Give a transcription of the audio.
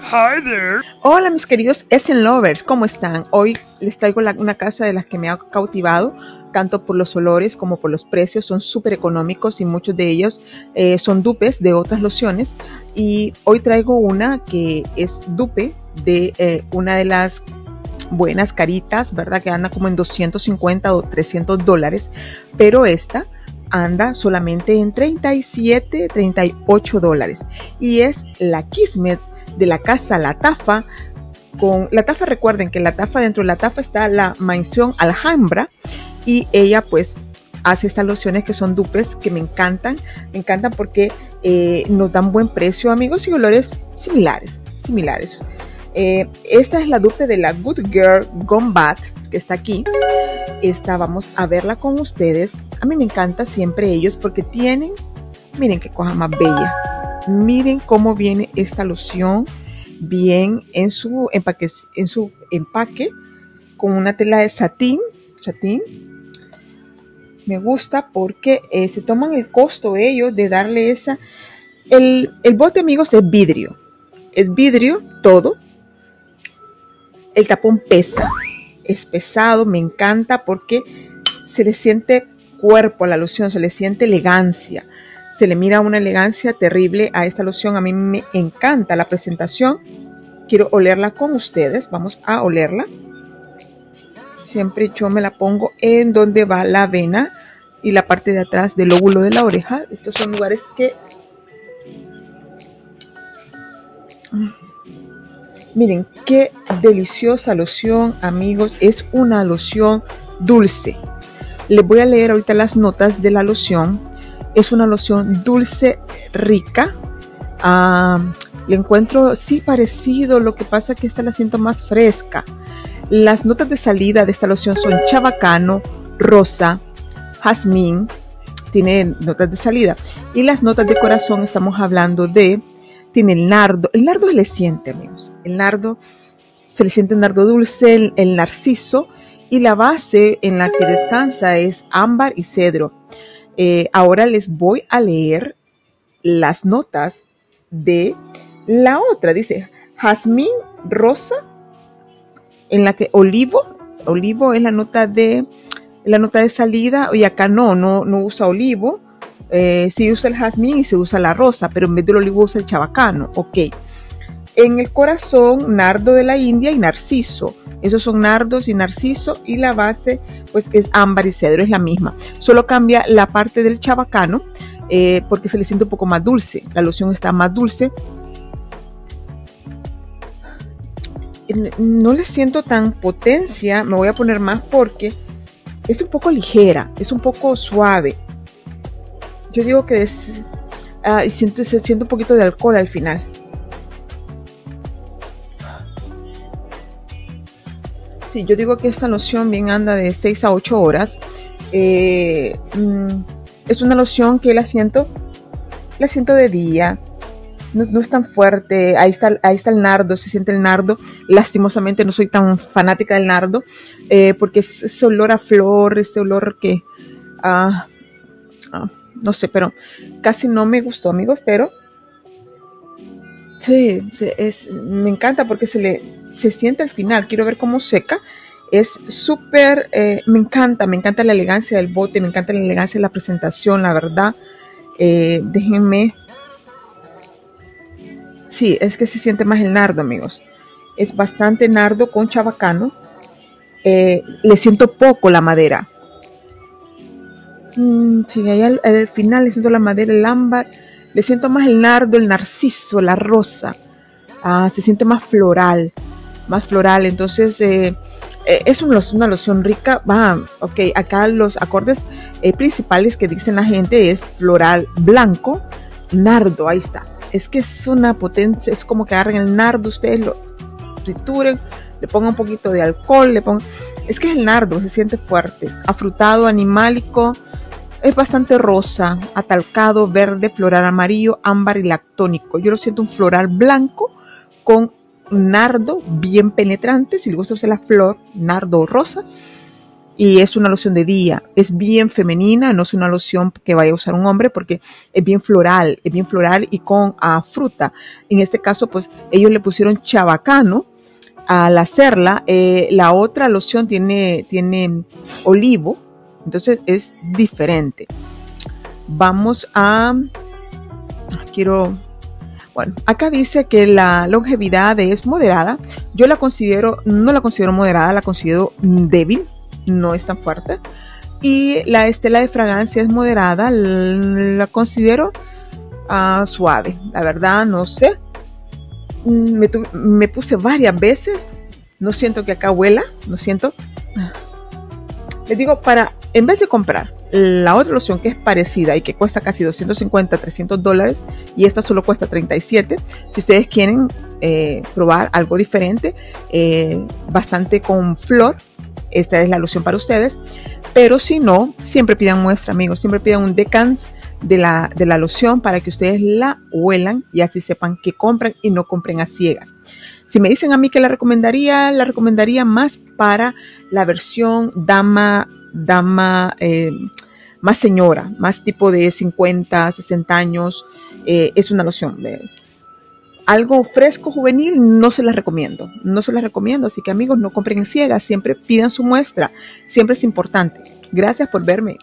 Hi there. Hola mis queridos Essen Lovers, ¿cómo están? Hoy les traigo la- una casa de las que me ha cautivado, tanto por los olores como por los precios, son súper económicos y muchos de ellos eh, son dupes de otras lociones. Y hoy traigo una que es dupe de eh, una de las buenas caritas, ¿verdad? Que anda como en 250 o 300 dólares, pero esta anda solamente en 37, 38 dólares. Y es la Kismet de la casa La Tafa. Con la tafa, recuerden que la tafa, dentro de la tafa está la mansión Alhambra y ella pues hace estas lociones que son dupes que me encantan, me encantan porque eh, nos dan buen precio amigos y olores similares, similares. Eh, esta es la dupe de la Good Girl Gone Bad que está aquí. Esta vamos a verla con ustedes. A mí me encanta siempre ellos porque tienen, miren qué cosa más bella. Miren cómo viene esta loción bien en su empaque, en su empaque con una tela de satín, satín. Me gusta porque eh, se toman el costo ellos de darle esa. El, el bote, amigos, es vidrio. Es vidrio todo. El tapón pesa. Es pesado, me encanta porque se le siente cuerpo a la loción, se le siente elegancia se le mira una elegancia terrible a esta loción. A mí me encanta la presentación. Quiero olerla con ustedes. Vamos a olerla. Siempre yo me la pongo en donde va la vena y la parte de atrás del óvulo de la oreja. Estos son lugares que... Miren, qué deliciosa loción, amigos. Es una loción dulce. Les voy a leer ahorita las notas de la loción es una loción dulce, rica. Ah, le encuentro, sí, parecido. Lo que pasa que esta la siento más fresca. Las notas de salida de esta loción son chabacano, rosa, jazmín. Tiene notas de salida. Y las notas de corazón, estamos hablando de. Tiene el nardo. El nardo se le siente, amigos. El nardo, se le siente el nardo dulce, el, el narciso. Y la base en la que descansa es ámbar y cedro. Eh, ahora les voy a leer las notas de la otra. Dice jazmín rosa, en la que olivo, olivo es la nota de la nota de salida, y acá no, no, no usa olivo. Eh, sí usa el jazmín y se usa la rosa, pero en vez del olivo usa el chabacano. Ok. En el corazón, nardo de la India y narciso. Esos son nardos y narciso y la base pues es ámbar y cedro, es la misma. Solo cambia la parte del chabacano eh, porque se le siente un poco más dulce. La loción está más dulce. No le siento tan potencia, me voy a poner más porque es un poco ligera, es un poco suave. Yo digo que es, siente, se siente un poquito de alcohol al final. Sí, yo digo que esta loción bien anda de 6 a 8 horas. Eh, mm, es una loción que la siento, la siento de día. No, es tan fuerte. Ahí está, ahí está el nardo, se siente el nardo. Lastimosamente no soy tan fanática del nardo, eh, porque es ese olor a flor, ese olor que, ah, ah, no sé, pero casi no me gustó, amigos, pero sí, me encanta porque se le, se siente al final. Quiero ver cómo seca. Es súper, eh, me encanta, me encanta la elegancia del bote, me encanta la elegancia de la presentación, la verdad. Eh, déjenme. Sí, es que se siente más el nardo, amigos. Es bastante nardo con chabacano. Eh, le siento poco la madera. Mm, sí, ahí al, al, final le siento la madera, el ámbar. Le siento más el nardo, el narciso, la rosa. Ah, se siente más floral más floral. Entonces, eh, eh, es una, loción rica. Va, ok, acá los acordes eh, principales que dicen la gente es floral blanco, nardo, ahí está. Es que es una potencia, es como que agarren el nardo, ustedes lo trituren, le pongan un poquito de alcohol, le pongan. Es que es el nardo, se siente fuerte, afrutado, animálico. Es bastante rosa, atalcado, verde, floral amarillo, ámbar y lactónico. Yo lo siento un floral blanco con nardo bien penetrante, si le gusta usar la flor, nardo rosa. y es una loción de día. Es bien femenina, no es una loción que vaya a usar un hombre porque es bien floral, es bien floral y con ah, fruta. En este caso, pues ellos le pusieron chabacano al hacerla. Eh, la otra loción tiene, tiene olivo, entonces es diferente. Vamos a... Quiero bueno, acá dice que la longevidad es moderada. Yo la considero, no la considero moderada, la considero débil, no es tan fuerte. Y la estela de fragancia es moderada, la considero uh, suave. La verdad, no sé. Me, me, puse varias veces. No siento que acá huela, no siento. Les digo, para, en vez de comprar la otra loción que es parecida y que cuesta casi 250, 300 dólares y esta solo cuesta 37, si ustedes quieren eh, probar algo diferente, eh, bastante con flor, esta es la loción para ustedes. Pero si no, siempre pidan muestra, amigos. Siempre pidan un decant de la, de la loción para que ustedes la huelan y así sepan que compran y no compren a ciegas. Si me dicen a mí que la recomendaría, la recomendaría más para la versión dama, dama, eh, más señora, más tipo de 50, 60 años, eh, es una loción. Algo fresco, juvenil, no se las recomiendo. No se las recomiendo. Así que amigos, no compren en ciegas, siempre pidan su muestra. Siempre es importante. Gracias por verme.